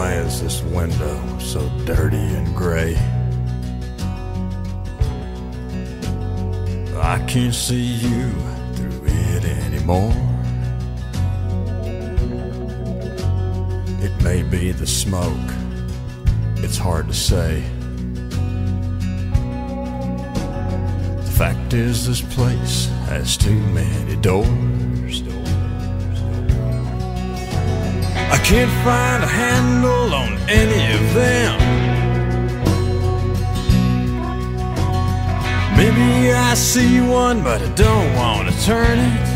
past this window so dirty and gray. I can't see you through it anymore. It may be the smoke, it's hard to say. The fact is, this place has too many doors. Can't find a handle on any of them. Maybe I see one, but I don't want to turn it.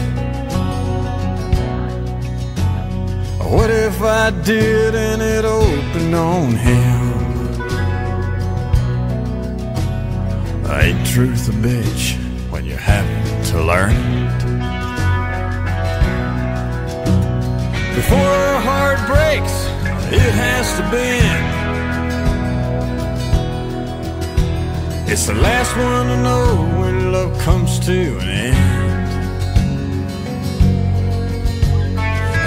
What if I did and it opened on him? Ain't truth a bitch when you're having to learn it? Before breaks, it has to bend. It's the last one to know when love comes to an end.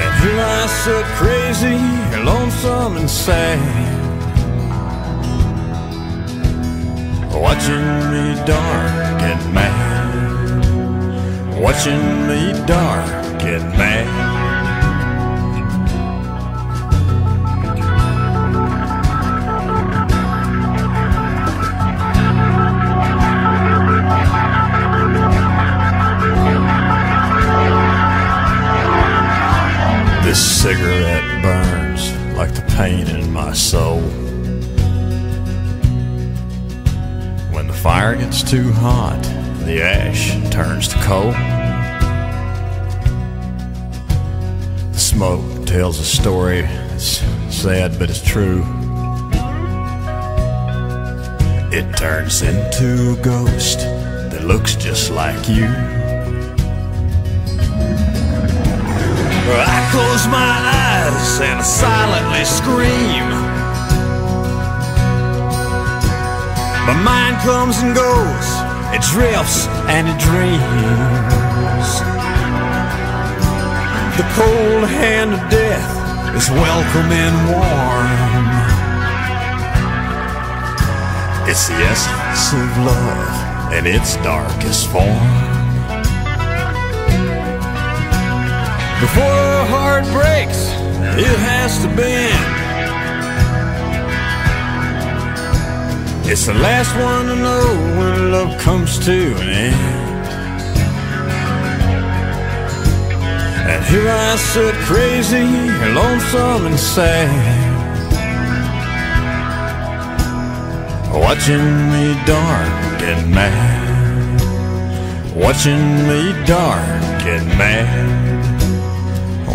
And here I sit crazy, lonesome and sad. Watching me dark and mad. Watching me dark and mad. Cigarette burns like the pain in my soul. When the fire gets too hot, the ash turns to coal. The smoke tells a story, sad but it's true. It turns into a ghost that looks just like you. And silently scream. My mind comes and goes, it drifts and it dreams. The cold hand of death is welcome and warm. It's the essence of love in its darkest form. Before a heart breaks, it has to bend. It's the last one to know when love comes to an end. And here I sit crazy, lonesome and sad. Watching me dark and mad. Watching me dark and mad.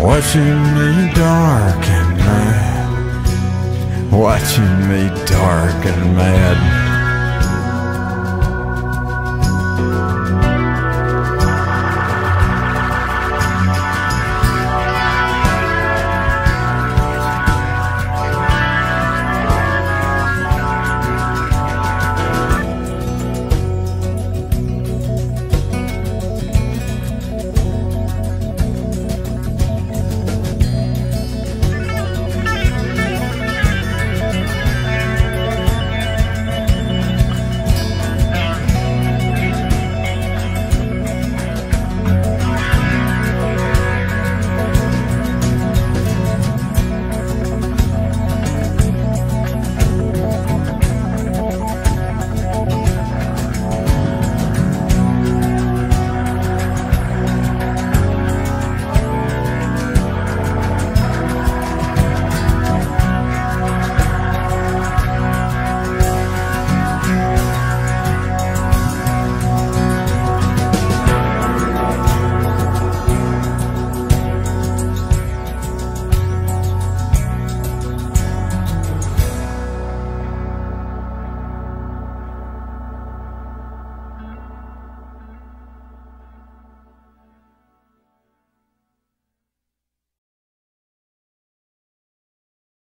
Watching me dark and mad. Watching me dark and mad.